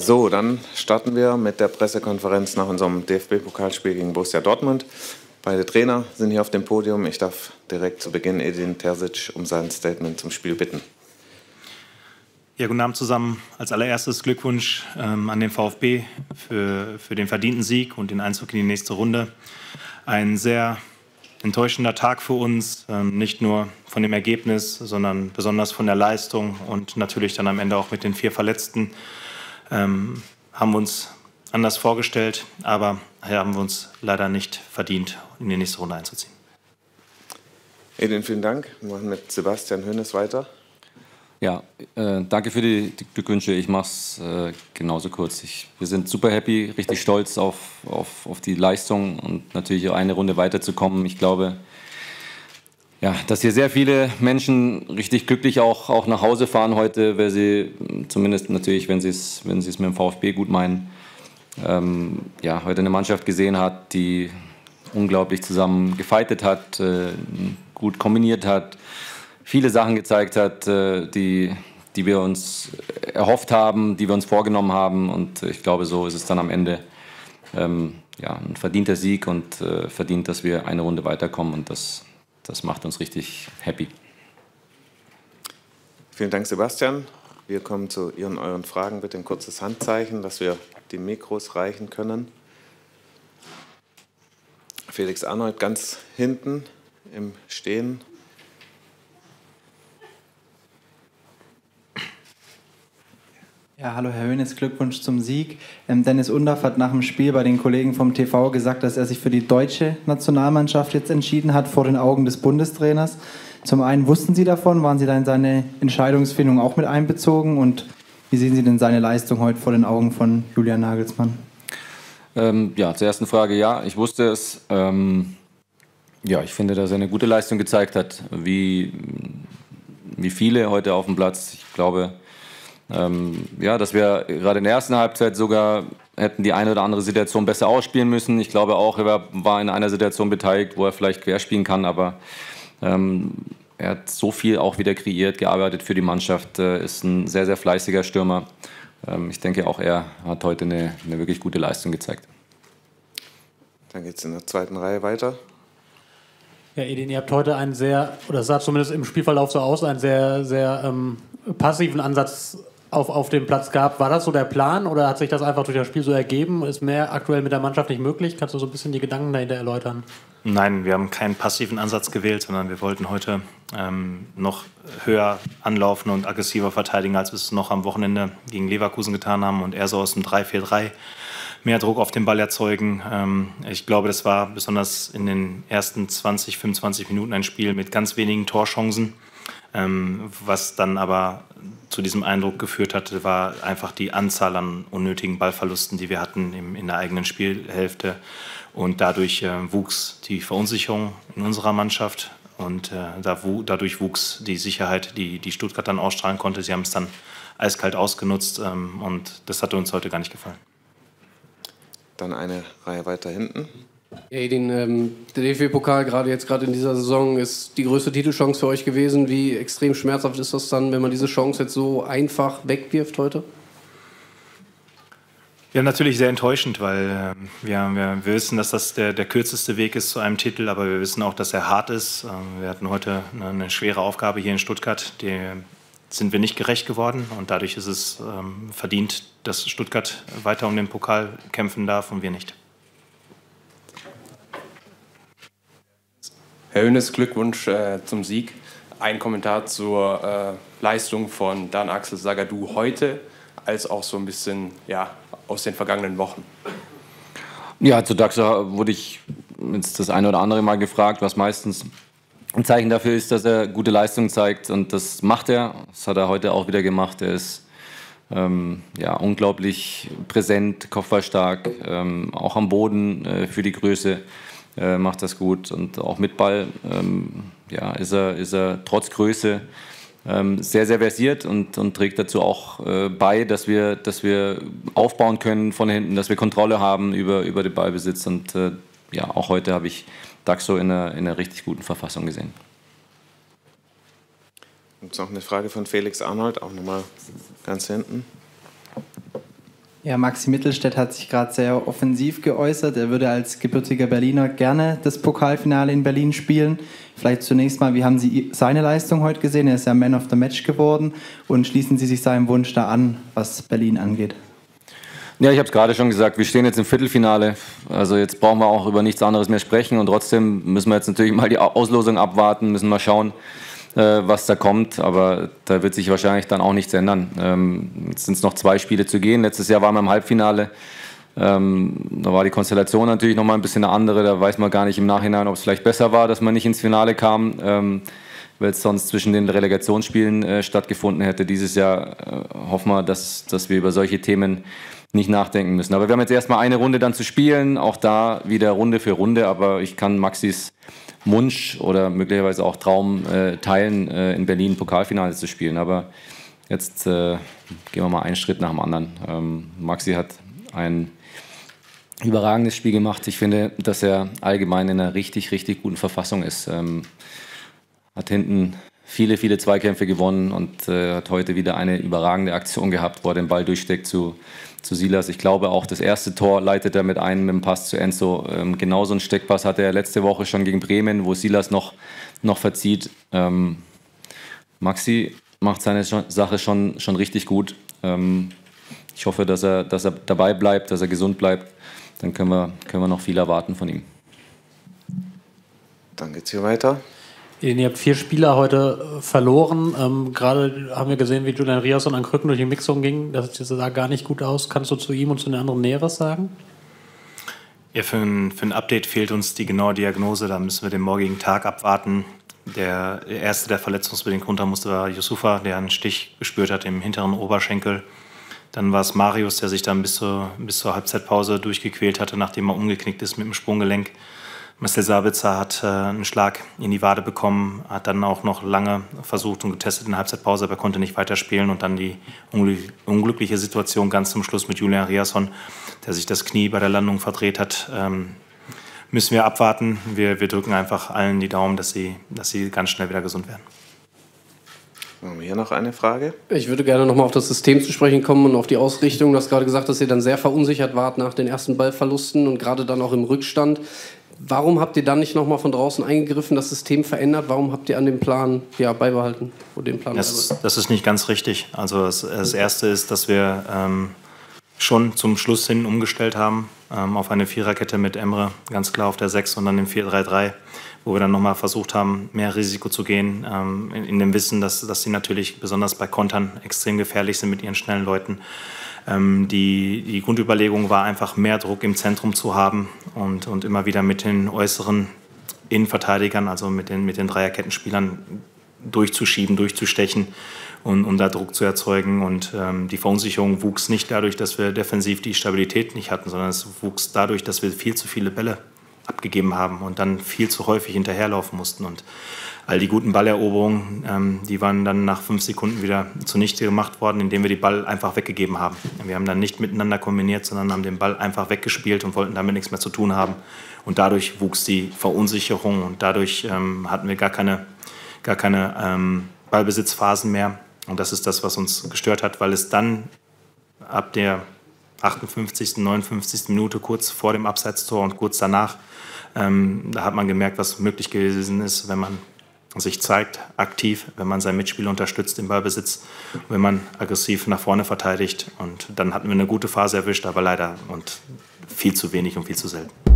So, dann starten wir mit der Pressekonferenz nach unserem DFB-Pokalspiel gegen Borussia Dortmund. Beide Trainer sind hier auf dem Podium. Ich darf direkt zu Beginn Edin Terzic um sein Statement zum Spiel bitten. Ja, guten Abend zusammen. Als allererstes Glückwunsch ähm, an den VfB für, für den verdienten Sieg und den Einzug in die nächste Runde. Ein sehr enttäuschender Tag für uns, ähm, nicht nur von dem Ergebnis, sondern besonders von der Leistung und natürlich dann am Ende auch mit den vier Verletzten. Ähm, haben wir uns anders vorgestellt, aber haben wir uns leider nicht verdient, in die nächste Runde einzuziehen. Edin, vielen Dank. Wir machen mit Sebastian Hönes weiter. Ja, äh, danke für die, die Glückwünsche. Ich mache es äh, genauso kurz. Ich, wir sind super happy, richtig stolz auf, auf, auf die Leistung und natürlich auch eine Runde weiterzukommen. Ich glaube, ja, dass hier sehr viele Menschen richtig glücklich auch, auch nach Hause fahren heute, weil sie zumindest natürlich, wenn sie es wenn mit dem VfB gut meinen, ähm, ja, heute eine Mannschaft gesehen hat, die unglaublich zusammen gefeitet hat, äh, gut kombiniert hat viele Sachen gezeigt hat, äh, die, die wir uns erhofft haben, die wir uns vorgenommen haben. Und ich glaube, so ist es dann am Ende ähm, ja, ein verdienter Sieg und äh, verdient, dass wir eine Runde weiterkommen. Und das, das macht uns richtig happy. Vielen Dank, Sebastian. Wir kommen zu Ihren euren Fragen. Bitte ein kurzes Handzeichen, dass wir die Mikros reichen können. Felix Arnold ganz hinten im Stehen. Ja, hallo Herr Hönes, Glückwunsch zum Sieg. Ähm, Dennis Undaff hat nach dem Spiel bei den Kollegen vom TV gesagt, dass er sich für die deutsche Nationalmannschaft jetzt entschieden hat, vor den Augen des Bundestrainers. Zum einen wussten Sie davon, waren Sie da in seine Entscheidungsfindung auch mit einbezogen und wie sehen Sie denn seine Leistung heute vor den Augen von Julian Nagelsmann? Ähm, ja, zur ersten Frage, ja, ich wusste es. Ähm, ja, ich finde, dass er eine gute Leistung gezeigt hat, wie, wie viele heute auf dem Platz. Ich glaube, ähm, ja, dass wir gerade in der ersten Halbzeit sogar hätten die eine oder andere Situation besser ausspielen müssen. Ich glaube auch, er war in einer Situation beteiligt, wo er vielleicht querspielen kann, aber ähm, er hat so viel auch wieder kreiert, gearbeitet für die Mannschaft, äh, ist ein sehr, sehr fleißiger Stürmer. Ähm, ich denke, auch er hat heute eine, eine wirklich gute Leistung gezeigt. Dann geht es in der zweiten Reihe weiter. Ja, Edin, ihr habt heute einen sehr, oder es sah zumindest im Spielverlauf so aus, einen sehr, sehr ähm, passiven Ansatz auf, auf dem Platz gab. War das so der Plan oder hat sich das einfach durch das Spiel so ergeben? Ist mehr aktuell mit der Mannschaft nicht möglich? Kannst du so ein bisschen die Gedanken dahinter erläutern? Nein, wir haben keinen passiven Ansatz gewählt, sondern wir wollten heute ähm, noch höher anlaufen und aggressiver verteidigen, als wir es noch am Wochenende gegen Leverkusen getan haben und eher so aus dem 3-4-3 mehr Druck auf den Ball erzeugen. Ähm, ich glaube, das war besonders in den ersten 20, 25 Minuten ein Spiel mit ganz wenigen Torchancen. Ähm, was dann aber zu diesem Eindruck geführt hatte, war einfach die Anzahl an unnötigen Ballverlusten, die wir hatten im, in der eigenen Spielhälfte. Und dadurch äh, wuchs die Verunsicherung in unserer Mannschaft und äh, da, dadurch wuchs die Sicherheit, die, die Stuttgart dann ausstrahlen konnte. Sie haben es dann eiskalt ausgenutzt ähm, und das hatte uns heute gar nicht gefallen. Dann eine Reihe weiter hinten. Hey, den, ähm, der DFB-Pokal gerade jetzt gerade in dieser Saison ist die größte Titelchance für euch gewesen. Wie extrem schmerzhaft ist das dann, wenn man diese Chance jetzt so einfach wegwirft heute? Ja, natürlich sehr enttäuschend, weil äh, wir, wir, wissen, dass das der, der, kürzeste Weg ist zu einem Titel, aber wir wissen auch, dass er hart ist. Äh, wir hatten heute eine, eine, schwere Aufgabe hier in Stuttgart, die sind wir nicht gerecht geworden und dadurch ist es ähm, verdient, dass Stuttgart weiter um den Pokal kämpfen darf und wir nicht. Herr Hönes, Glückwunsch äh, zum Sieg. Ein Kommentar zur äh, Leistung von Dan Axel Sagadou heute, als auch so ein bisschen ja, aus den vergangenen Wochen. Ja, zu Daxa wurde ich jetzt das eine oder andere Mal gefragt, was meistens ein Zeichen dafür ist, dass er gute Leistung zeigt. Und das macht er. Das hat er heute auch wieder gemacht. Er ist ähm, ja, unglaublich präsent, kopfballstark, ähm, auch am Boden äh, für die Größe äh, macht das gut. Und auch mit Ball ähm, ja, ist, er, ist er trotz Größe ähm, sehr, sehr versiert und, und trägt dazu auch äh, bei, dass wir, dass wir aufbauen können von hinten, dass wir Kontrolle haben über, über den Ballbesitz. Und äh, ja, auch heute habe ich Daxo in einer, in einer richtig guten Verfassung gesehen. Gibt es noch eine Frage von Felix Arnold, auch nochmal ganz hinten. Ja, Maxi Mittelstädt hat sich gerade sehr offensiv geäußert. Er würde als gebürtiger Berliner gerne das Pokalfinale in Berlin spielen. Vielleicht zunächst mal, wie haben Sie seine Leistung heute gesehen? Er ist ja Man of the Match geworden. Und schließen Sie sich seinem Wunsch da an, was Berlin angeht? Ja, ich habe es gerade schon gesagt, wir stehen jetzt im Viertelfinale. Also jetzt brauchen wir auch über nichts anderes mehr sprechen. Und trotzdem müssen wir jetzt natürlich mal die Auslosung abwarten, müssen mal schauen, was da kommt. Aber da wird sich wahrscheinlich dann auch nichts ändern. Ähm, jetzt sind es noch zwei Spiele zu gehen. Letztes Jahr waren wir im Halbfinale. Ähm, da war die Konstellation natürlich noch mal ein bisschen eine andere. Da weiß man gar nicht im Nachhinein, ob es vielleicht besser war, dass man nicht ins Finale kam, ähm, weil es sonst zwischen den Relegationsspielen äh, stattgefunden hätte. Dieses Jahr äh, hoffen wir, dass, dass wir über solche Themen nicht nachdenken müssen. Aber wir haben jetzt erstmal eine Runde dann zu spielen, auch da wieder Runde für Runde. Aber ich kann Maxis Wunsch oder möglicherweise auch Traum äh, teilen, äh, in Berlin Pokalfinale zu spielen. Aber jetzt äh, gehen wir mal einen Schritt nach dem anderen. Ähm, Maxi hat ein überragendes Spiel gemacht. Ich finde, dass er allgemein in einer richtig, richtig guten Verfassung ist. Ähm, hat hinten viele, viele Zweikämpfe gewonnen und äh, hat heute wieder eine überragende Aktion gehabt, wo er den Ball durchsteckt zu zu Silas. Ich glaube auch das erste Tor leitet er mit einem mit dem Pass zu Enzo. Ähm, genauso einen Steckpass hatte er letzte Woche schon gegen Bremen, wo Silas noch, noch verzieht. Ähm, Maxi macht seine Sache schon, schon richtig gut. Ähm, ich hoffe, dass er, dass er dabei bleibt, dass er gesund bleibt. Dann können wir, können wir noch viel erwarten von ihm. Dann geht es hier weiter. Ihr habt vier Spieler heute äh, verloren. Ähm, Gerade haben wir gesehen, wie Julian Riasson an Krücken durch die Mixung ging. Das sah gar nicht gut aus. Kannst du zu ihm und zu den anderen Näheres sagen? Ja, für ein, für ein Update fehlt uns die genaue Diagnose. Da müssen wir den morgigen Tag abwarten. Der erste, der verletzungsbedingt runter musste, war Yusufa, der einen Stich gespürt hat im hinteren Oberschenkel. Dann war es Marius, der sich dann bis zur, bis zur Halbzeitpause durchgequält hatte, nachdem er umgeknickt ist mit dem Sprunggelenk. Marcel Sabitzer hat äh, einen Schlag in die Wade bekommen, hat dann auch noch lange versucht und getestet in der Halbzeitpause, aber konnte nicht weiterspielen. Und dann die unglückliche Situation ganz zum Schluss mit Julian Riasson, der sich das Knie bei der Landung verdreht hat. Ähm, müssen wir abwarten. Wir, wir drücken einfach allen die Daumen, dass sie, dass sie ganz schnell wieder gesund werden. Haben wir hier noch eine Frage? Ich würde gerne nochmal auf das System zu sprechen kommen und auf die Ausrichtung. Du hast gerade gesagt, dass ihr dann sehr verunsichert wart nach den ersten Ballverlusten und gerade dann auch im Rückstand. Warum habt ihr dann nicht nochmal von draußen eingegriffen, das System verändert? Warum habt ihr an dem Plan ja, beibehalten? Den Plan das, das, ist nicht ganz richtig. Also das, das Erste ist, dass wir ähm, schon zum Schluss hin umgestellt haben ähm, auf eine Viererkette mit Emre, ganz klar auf der 6 und dann im 4-3-3, wo wir dann nochmal versucht haben, mehr Risiko zu gehen, ähm, in, in, dem Wissen, dass, dass sie natürlich besonders bei Kontern extrem gefährlich sind mit ihren schnellen Leuten. Ähm, die, die Grundüberlegung war einfach, mehr Druck im Zentrum zu haben und, und immer wieder mit den äußeren Innenverteidigern, also mit den, mit den Dreierkettenspielern durchzuschieben, durchzustechen und um da Druck zu erzeugen. Und ähm, die Verunsicherung wuchs nicht dadurch, dass wir defensiv die Stabilität nicht hatten, sondern es wuchs dadurch, dass wir viel zu viele Bälle abgegeben haben und dann viel zu häufig hinterherlaufen mussten. Und all die guten Balleroberungen, ähm, die waren dann nach fünf Sekunden wieder zunichte gemacht worden, indem wir die Ball einfach weggegeben haben. Wir haben dann nicht miteinander kombiniert, sondern haben den Ball einfach weggespielt und wollten damit nichts mehr zu tun haben. Und dadurch wuchs die Verunsicherung und dadurch ähm, hatten wir gar keine, gar keine ähm, Ballbesitzphasen mehr. Und das ist das, was uns gestört hat, weil es dann ab der 58., 59. Minute, kurz vor dem Abseitstor und kurz danach, ähm, da hat man gemerkt, was möglich gewesen ist, wenn man sich zeigt, aktiv, wenn man sein Mitspiel unterstützt im Ballbesitz, wenn man aggressiv nach vorne verteidigt. Und dann hatten wir eine gute Phase erwischt, aber leider und viel zu wenig und viel zu selten.